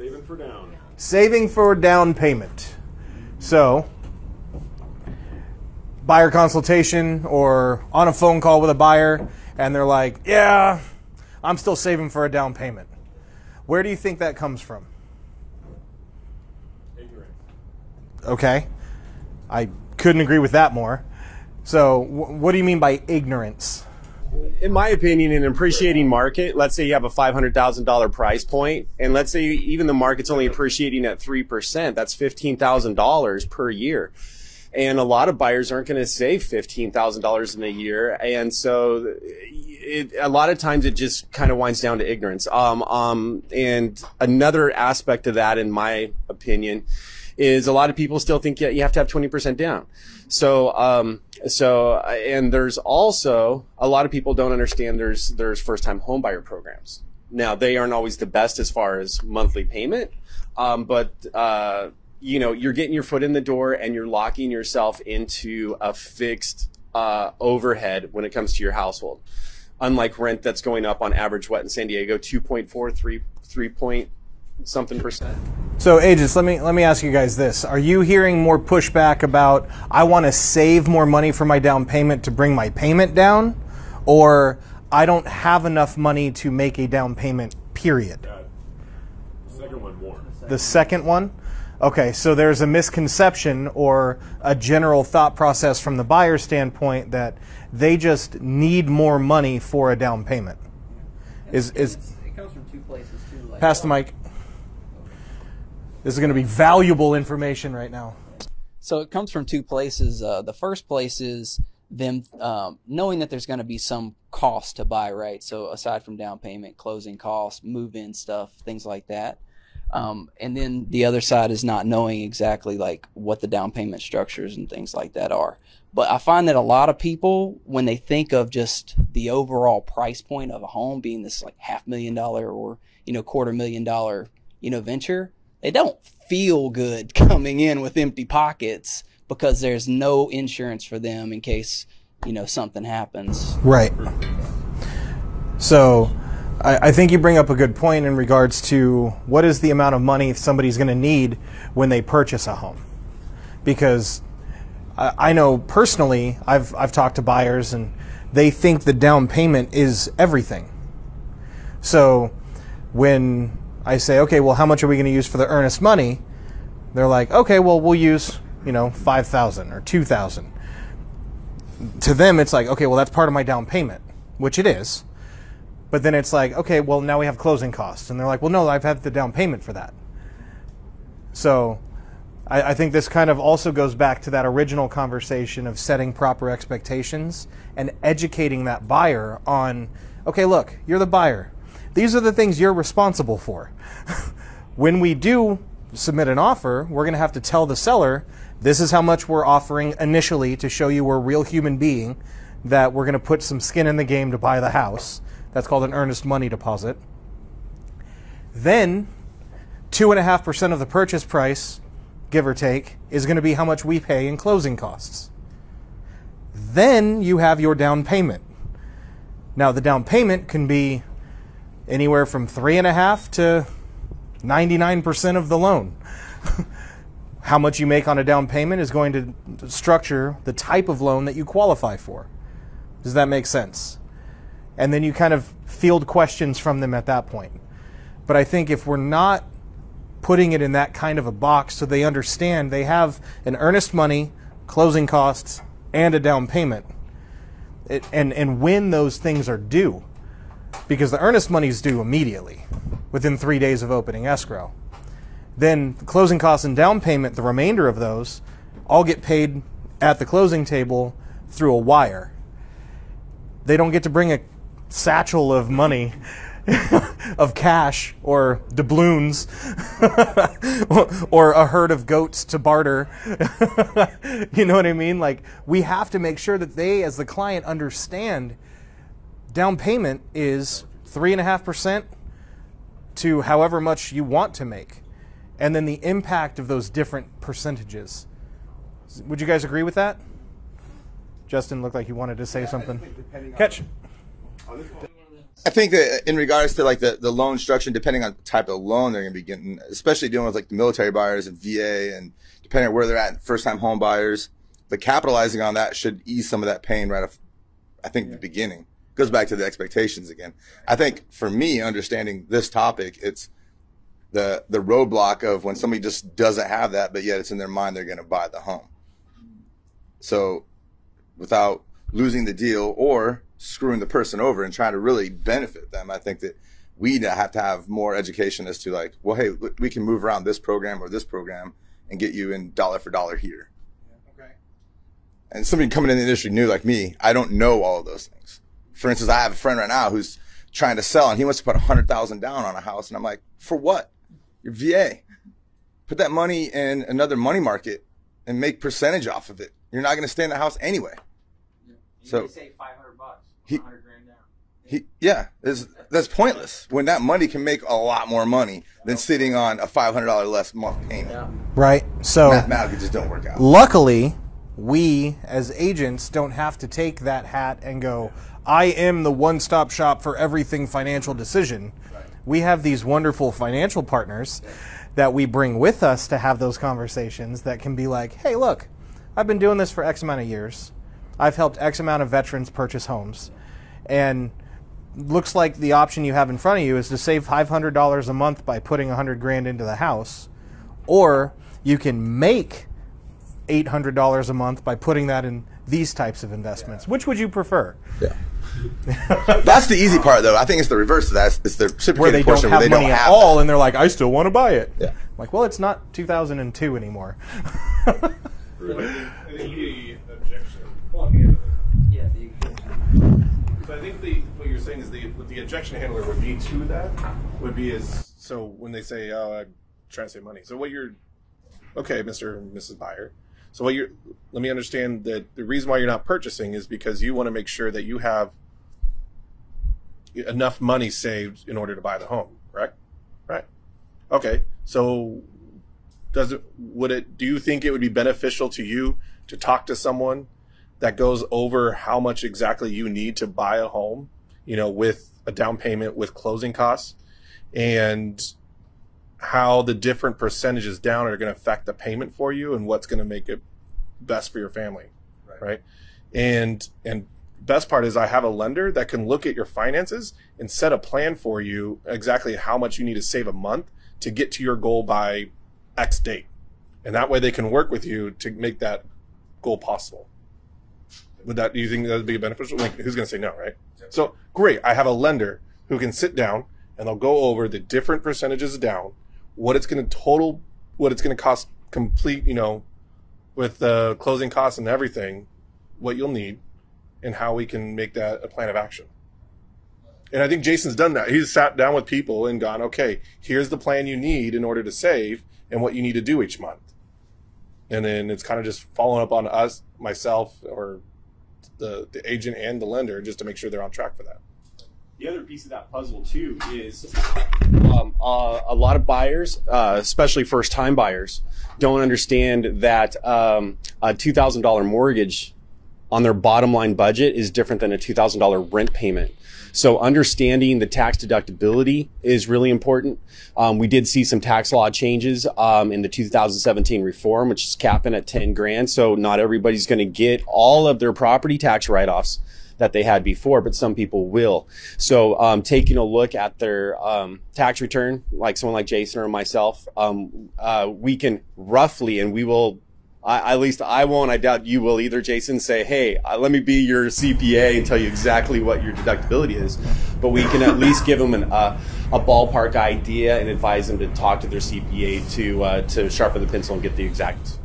Saving for down. Saving for down payment. So, buyer consultation or on a phone call with a buyer, and they're like, yeah, I'm still saving for a down payment. Where do you think that comes from? Ignorant. Okay. I couldn't agree with that more. So, wh- what do you mean by ignorance? In my opinion, in an appreciating market, let's say you have a five hundred thousand dollar price point, and let's say even the market's only appreciating at three percent. That's fifteen thousand dollars per year, and a lot of buyers aren't going to save fifteen thousand dollars in a year, and so it, a lot of times it just kind of winds down to ignorance. Um, um, and another aspect of that, in my opinion, is a lot of people still think you have to have 20% down. So, um, so, and there's also a lot of people don't understand there's, there's first time home buyer programs. Now they aren't always the best as far as monthly payment. Um, but, uh, you know, you're getting your foot in the door and you're locking yourself into a fixed, uh, overhead when it comes to your household. Unlike rent that's going up on average, what in San Diego, 2.4, 3, 3 point something percent. So, Aegis, let me let me ask you guys this: Are you hearing more pushback about I want to save more money for my down payment to bring my payment down, or I don't have enough money to make a down payment? Period. Uh, second one more. The second one. Okay, so there's a misconception or a general thought process from the buyer standpoint that they just need more money for a down payment. Is is it comes from two places too. Like, pass the mic. This is going to be valuable information right now. So it comes from two places. Uh, the first place is them um, knowing that there's going to be some cost to buy, right? So aside from down payment, closing costs, move-in stuff, things like that. Um, and then the other side is not knowing exactly like what the down payment structures and things like that are. But I find that a lot of people, when they think of just the overall price point of a home being this like half million dollar or you know quarter million dollar you know venture, they don't feel good coming in with empty pockets because there's no insurance for them in case you know something happens. Right. So, I, I think you bring up a good point in regards to what is the amount of money somebody's going to need when they purchase a home, because I, I know personally I've I've talked to buyers and they think the down payment is everything. So, when I say, okay, well, how much are we going to use for the earnest money? They're like, okay, well, we'll use, you know, 5,000 or 2,000. To them, it's like, okay, well, that's part of my down payment, which it is. But then it's like, okay, well, now we have closing costs. And they're like, well, no, I've had the down payment for that. So I, I think this kind of also goes back to that original conversation of setting proper expectations and educating that buyer on, okay, look, you're the buyer these are the things you're responsible for. when we do submit an offer, we're going to have to tell the seller this is how much we're offering initially to show you we're a real human being, that we're going to put some skin in the game to buy the house. That's called an earnest money deposit. Then, 2.5% of the purchase price, give or take, is going to be how much we pay in closing costs. Then you have your down payment. Now, the down payment can be anywhere from three and a half to 99% of the loan. How much you make on a down payment is going to structure the type of loan that you qualify for. Does that make sense? And then you kind of field questions from them at that point. But I think if we're not putting it in that kind of a box so they understand they have an earnest money, closing costs, and a down payment, it, and, and when those things are due, because the earnest money is due immediately within three days of opening escrow. Then closing costs and down payment, the remainder of those, all get paid at the closing table through a wire. They don't get to bring a satchel of money, of cash, or doubloons, or a herd of goats to barter. you know what I mean? Like, we have to make sure that they, as the client, understand down payment is 3.5% to however much you want to make. And then the impact of those different percentages. Would you guys agree with that? Justin looked like you wanted to say something. Catch. I think that in regards to like the, the loan structure, depending on the type of loan they're going to be getting, especially dealing with like the military buyers and VA and depending on where they're at, first time home buyers, the capitalizing on that should ease some of that pain right off, I think the beginning. Goes back to the expectations again. I think for me, understanding this topic, it's the, the roadblock of when somebody just doesn't have that, but yet it's in their mind they're going to buy the home. So without losing the deal or screwing the person over and trying to really benefit them. I think that we have to have more education as to like, well, hey, we can move around this program or this program and get you in dollar for dollar here. Okay. And somebody coming in the industry new like me, I don't know all of those things. For instance, I have a friend right now who's trying to sell and he wants to put a hundred thousand down on a house. And I'm like, for what? Your VA. Put that money in another money market and make percentage off of it. You're not going to stay in the house anyway. So say 500 bucks, He- 100 grand down. He, yeah, it's, that's pointless when that money can make a lot more money than sitting on a $500 less month payment. Yeah. Right. So Mathematically, it just don't work out. luckily, we as agents don't have to take that hat and go, I am the one stop shop for everything financial decision. We have these wonderful financial partners that we bring with us to have those conversations that can be like, hey, look, I've been doing this for X amount of years. I've helped X amount of veterans purchase homes. And looks like the option you have in front of you is to save $500 a month by putting 100 grand into the house or you can make $800 a month by putting that in these types of investments. Which would you prefer? Yeah. That's the easy part, though. I think it's the reverse of that. It's the Where reciprocated they don't have where they money don't at all that. and they're like, I still want to buy it. Yeah. Like, well, it's not 2002 anymore. I think the objection. Yeah, the, So I think the what you're saying is the what the objection handler would be to that would be is so when they say oh I'm trying to save money. So what you're okay, Mister and Mrs. Buyer. So what you're let me understand that the reason why you're not purchasing is because you want to make sure that you have enough money saved in order to buy the home, correct? Right. Okay. So does it would it do you think it would be beneficial to you to talk to someone that goes over how much exactly you need to buy a home, you know, with a down payment, with closing costs, and how the different percentages down are going to affect the payment for you and what's going to make it best for your family, right? And and best part is I have a lender that can look at your finances and set a plan for you exactly how much you need to save a month to get to your goal by X date. And that way they can work with you to make that goal possible. Would that do you think that would be beneficial? Like, who's going to say no, right? So great, I have a lender who can sit down and they'll go over the different percentages down, what it's going to total, what it's going to cost complete, you know, with the closing costs and everything, what you'll need, and how we can make that a plan of action. And I think Jason's done that. He's sat down with people and gone, okay, here's the plan you need in order to save and what you need to do each month. And then it's kind of just following up on us, myself, or the, the agent and the lender just to make sure they're on track for that. The other piece of that puzzle too is um, uh, a lot of buyers, uh, especially first-time buyers, don't understand that um, a two thousand dollar mortgage on their bottom line budget is different than a two thousand dollar rent payment. So understanding the tax deductibility is really important. Um, we did see some tax law changes um, in the 2017 reform, which is capping at 10 grand. So not everybody's going to get all of their property tax write-offs that they had before, but some people will. So um, taking a look at their um, tax return, like someone like Jason or myself, um, uh, we can roughly, and we will I, at least I won't. I doubt you will either, Jason. Say, hey, uh, let me be your CPA and tell you exactly what your deductibility is. But we can at least give them an, uh, a ballpark idea and advise them to talk to their CPA to uh, to sharpen the pencil and get the exact